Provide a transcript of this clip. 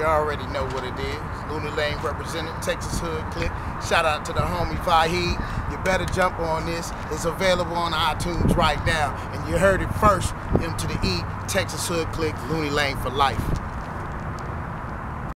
You already know what it is. Looney Lane represented, Texas Hood Click. Shout out to the homie Vahid. You better jump on this. It's available on iTunes right now. And you heard it first, M to the E, Texas Hood Click, Looney Lane for life.